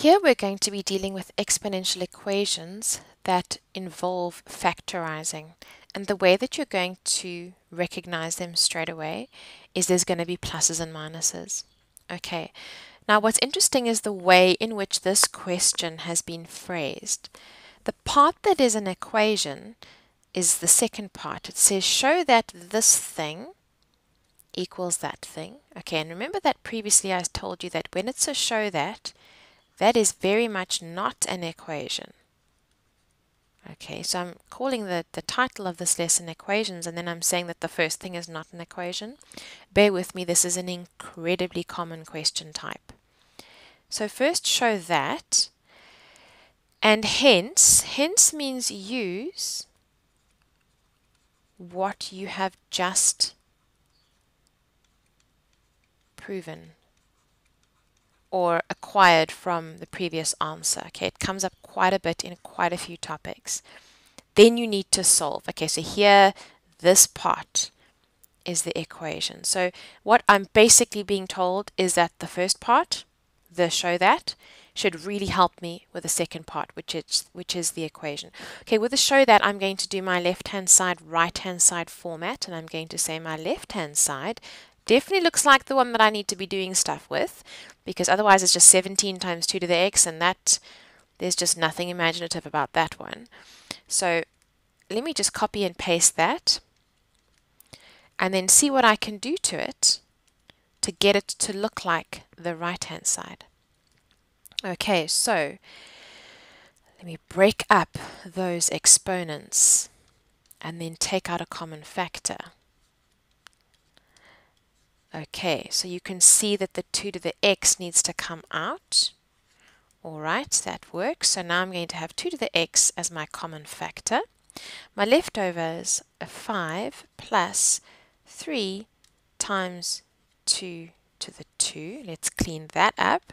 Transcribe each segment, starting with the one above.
Here we're going to be dealing with exponential equations that involve factorizing. And the way that you're going to recognize them straight away is there's going to be pluses and minuses. Okay, now what's interesting is the way in which this question has been phrased. The part that is an equation is the second part. It says show that this thing equals that thing. Okay, and remember that previously I told you that when it's a show that, that is very much not an equation. Okay, so I'm calling the, the title of this lesson equations and then I'm saying that the first thing is not an equation. Bear with me, this is an incredibly common question type. So first show that and hence, hence means use what you have just proven or acquired from the previous answer. Okay, it comes up quite a bit in quite a few topics. Then you need to solve. Okay, so here, this part is the equation. So what I'm basically being told is that the first part, the show that, should really help me with the second part, which is which is the equation. Okay, with the show that, I'm going to do my left-hand side, right-hand side format, and I'm going to say my left-hand side definitely looks like the one that I need to be doing stuff with because otherwise it's just 17 times 2 to the x and that there's just nothing imaginative about that one. So let me just copy and paste that and then see what I can do to it to get it to look like the right hand side. Okay, so let me break up those exponents and then take out a common factor. Okay, so you can see that the 2 to the x needs to come out. Alright, that works. So now I'm going to have 2 to the x as my common factor. My leftovers are 5 plus 3 times 2 to the 2. Let's clean that up.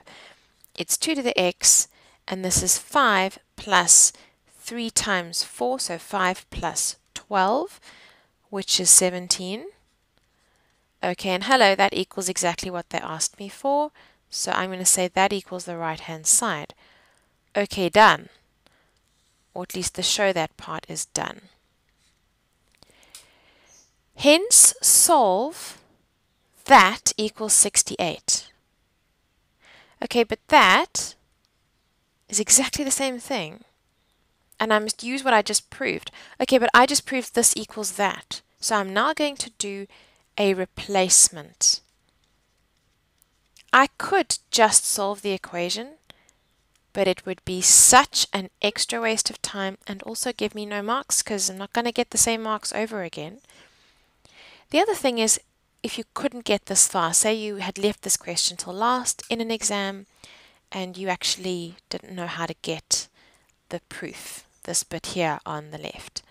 It's 2 to the x, and this is 5 plus 3 times 4, so 5 plus 12, which is 17. Okay, and hello, that equals exactly what they asked me for. So I'm going to say that equals the right-hand side. Okay, done. Or at least the show that part is done. Hence, solve that equals 68. Okay, but that is exactly the same thing. And I must use what I just proved. Okay, but I just proved this equals that. So I'm now going to do a replacement. I could just solve the equation, but it would be such an extra waste of time and also give me no marks because I'm not going to get the same marks over again. The other thing is, if you couldn't get this far, say you had left this question till last in an exam and you actually didn't know how to get the proof, this bit here on the left.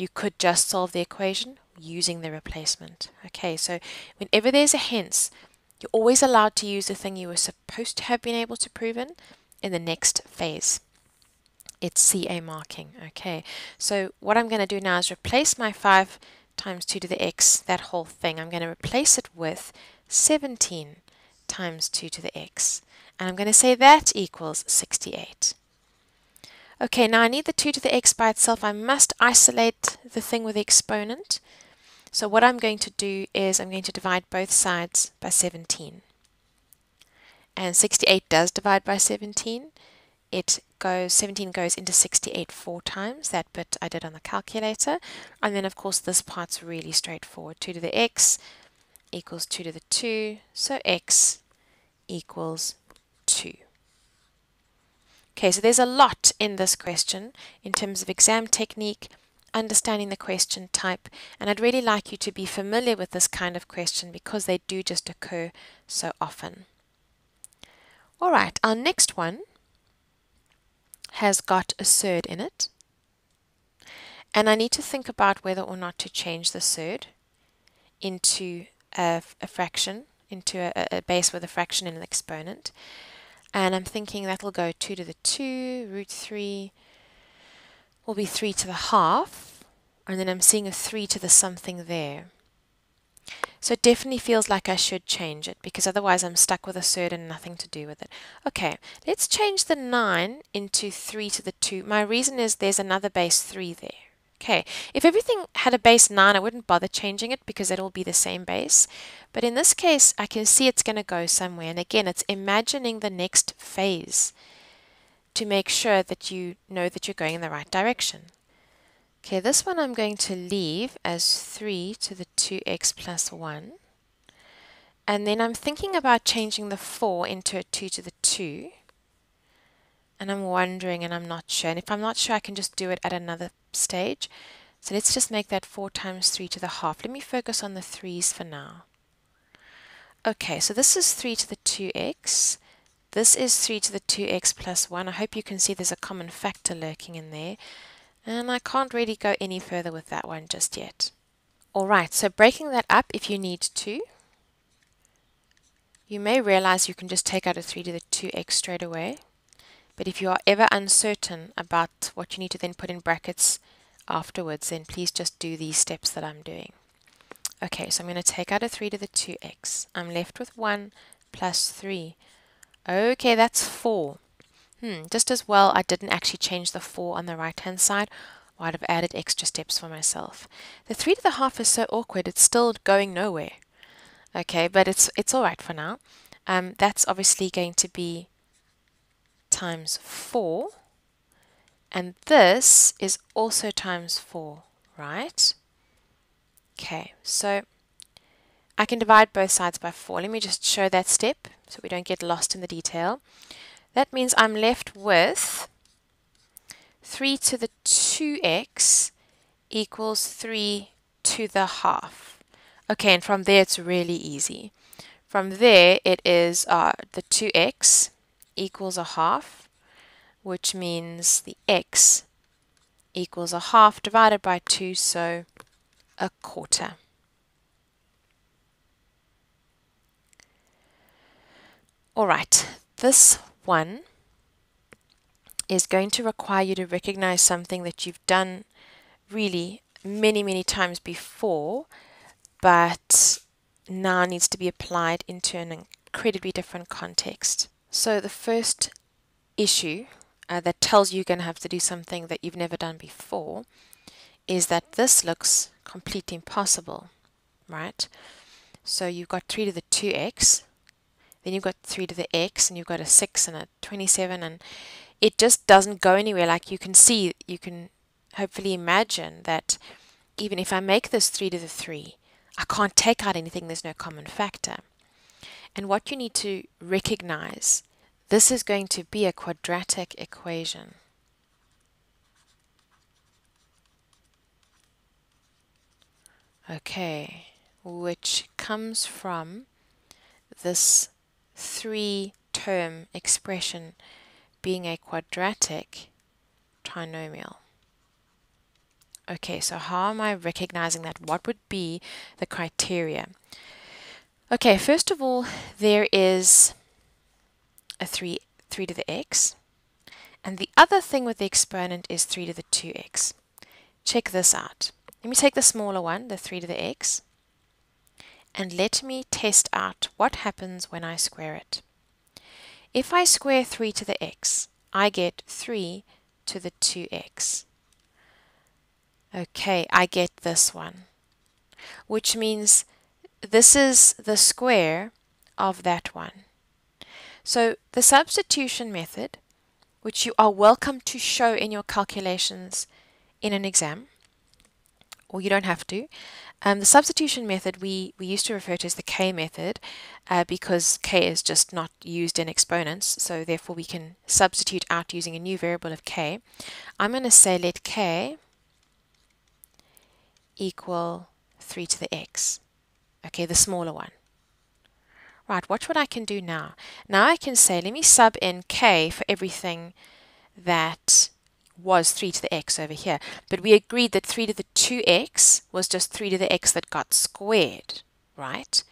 You could just solve the equation using the replacement. Okay, so whenever there's a hence, you're always allowed to use the thing you were supposed to have been able to prove in in the next phase. It's CA marking. Okay, so what I'm going to do now is replace my 5 times 2 to the x, that whole thing. I'm going to replace it with 17 times 2 to the x. And I'm going to say that equals 68. Okay, now I need the 2 to the x by itself. I must isolate the thing with the exponent. So what I'm going to do is I'm going to divide both sides by 17. And 68 does divide by 17. It goes 17 goes into 68 four times, that bit I did on the calculator. And then of course this part's really straightforward. 2 to the x equals 2 to the 2, so x equals 2. Okay, so there's a lot in this question in terms of exam technique, understanding the question type and I'd really like you to be familiar with this kind of question because they do just occur so often. Alright, our next one has got a surd in it and I need to think about whether or not to change the surd into a, a fraction, into a, a base with a fraction and an exponent and I'm thinking that'll go 2 to the 2, root 3, will be 3 to the half, and then I'm seeing a 3 to the something there. So it definitely feels like I should change it because otherwise I'm stuck with a surd and nothing to do with it. Okay, let's change the 9 into 3 to the 2. My reason is there's another base 3 there. Okay, if everything had a base 9, I wouldn't bother changing it because it'll be the same base. But in this case, I can see it's going to go somewhere. And again, it's imagining the next phase to make sure that you know that you're going in the right direction. Okay, this one I'm going to leave as 3 to the 2x plus 1. And then I'm thinking about changing the 4 into a 2 to the 2. And I'm wondering and I'm not sure. And if I'm not sure, I can just do it at another stage. So let's just make that 4 times 3 to the half. Let me focus on the 3's for now. Okay, so this is 3 to the 2x. This is 3 to the 2x plus 1. I hope you can see there's a common factor lurking in there. And I can't really go any further with that one just yet. Alright, so breaking that up if you need to. You may realize you can just take out a 3 to the 2x straight away. But if you are ever uncertain about what you need to then put in brackets afterwards, then please just do these steps that I'm doing. Okay, so I'm going to take out a 3 to the 2x. I'm left with 1 plus 3. Okay, that's 4. Hmm, just as well I didn't actually change the 4 on the right-hand side, I'd have added extra steps for myself. The 3 to the half is so awkward, it's still going nowhere. Okay, but it's, it's all right for now. Um, that's obviously going to be times 4. And this is also times 4, right? Okay, so I can divide both sides by 4. Let me just show that step so we don't get lost in the detail. That means I'm left with 3 to the 2x equals 3 to the half. Okay, and from there it's really easy. From there it is uh, the 2x equals a half, which means the x equals a half divided by 2, so a quarter. All right, this one is going to require you to recognize something that you've done really many, many times before, but now needs to be applied into an incredibly different context. So the first issue uh, that tells you you're going to have to do something that you've never done before is that this looks completely impossible, right? So you've got 3 to the 2x, then you've got 3 to the x, and you've got a 6 and a 27, and it just doesn't go anywhere. Like you can see, you can hopefully imagine that even if I make this 3 to the 3, I can't take out anything, there's no common factor. And what you need to recognize, this is going to be a quadratic equation. Okay, which comes from this three-term expression being a quadratic trinomial. Okay, so how am I recognizing that? What would be the criteria? Okay, first of all, there is a 3, 3 to the x. And the other thing with the exponent is 3 to the 2x. Check this out. Let me take the smaller one, the 3 to the x, and let me test out what happens when I square it. If I square 3 to the x, I get 3 to the 2x. Okay, I get this one, which means this is the square of that one. So the substitution method, which you are welcome to show in your calculations in an exam, or you don't have to, um, the substitution method we, we used to refer to as the k method uh, because k is just not used in exponents, so therefore we can substitute out using a new variable of k. I'm going to say let k equal 3 to the x. Okay, the smaller one. Right, watch what I can do now. Now I can say, let me sub in k for everything that was 3 to the x over here. But we agreed that 3 to the 2x was just 3 to the x that got squared, right?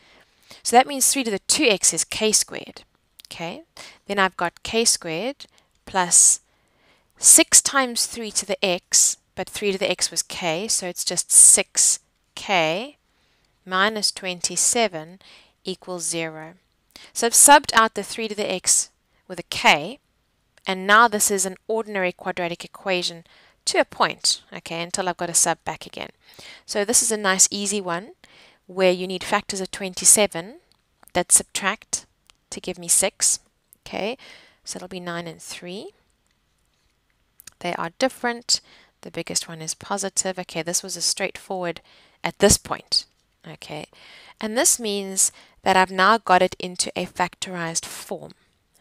So that means 3 to the 2x is k squared. Okay, then I've got k squared plus 6 times 3 to the x, but 3 to the x was k, so it's just 6k minus 27 equals 0. So I've subbed out the 3 to the x with a k, and now this is an ordinary quadratic equation to a point, okay, until I've got a sub back again. So this is a nice easy one where you need factors of 27 that subtract to give me 6, okay, so it'll be 9 and 3. They are different. The biggest one is positive. Okay, this was a straightforward at this point. Okay, and this means that I've now got it into a factorized form.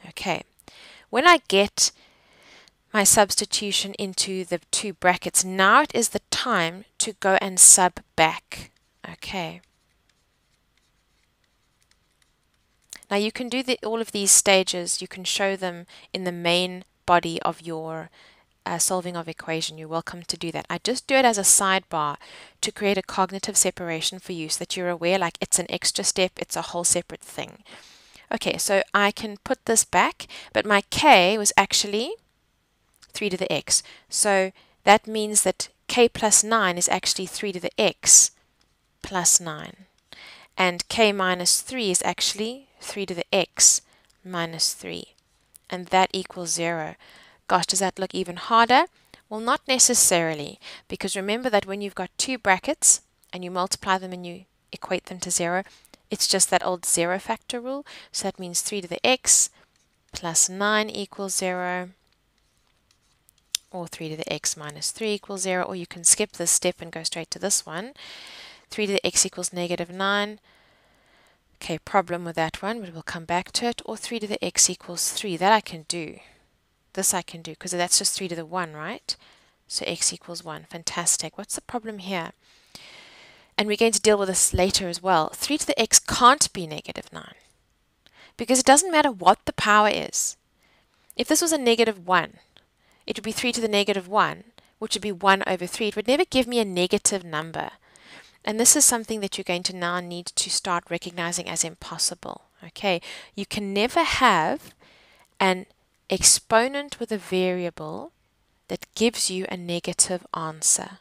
Okay, when I get my substitution into the two brackets, now it is the time to go and sub back. Okay. Now you can do the, all of these stages, you can show them in the main body of your uh, solving of equation, you're welcome to do that. I just do it as a sidebar to create a cognitive separation for you so that you're aware like it's an extra step, it's a whole separate thing. Okay, so I can put this back, but my k was actually 3 to the x. So that means that k plus 9 is actually 3 to the x plus 9. And k minus 3 is actually 3 to the x minus 3. And that equals 0. Gosh, does that look even harder? Well, not necessarily, because remember that when you've got two brackets and you multiply them and you equate them to 0, it's just that old zero factor rule. So that means 3 to the x plus 9 equals 0, or 3 to the x minus 3 equals 0, or you can skip this step and go straight to this one. 3 to the x equals negative 9. Okay, problem with that one, but we'll come back to it. Or 3 to the x equals 3. That I can do. This I can do because that's just 3 to the 1, right? So x equals 1. Fantastic. What's the problem here? And we're going to deal with this later as well. 3 to the x can't be negative 9 because it doesn't matter what the power is. If this was a negative 1, it would be 3 to the negative 1, which would be 1 over 3. It would never give me a negative number. And this is something that you're going to now need to start recognizing as impossible. Okay, you can never have an exponent with a variable that gives you a negative answer.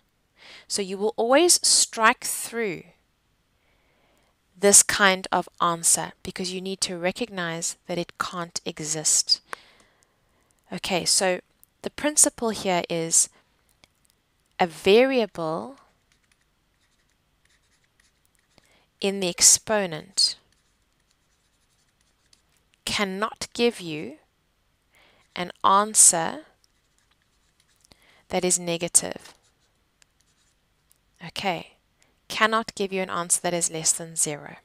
So you will always strike through this kind of answer because you need to recognize that it can't exist. Okay, so the principle here is a variable in the exponent cannot give you an answer that is negative. Okay, cannot give you an answer that is less than zero.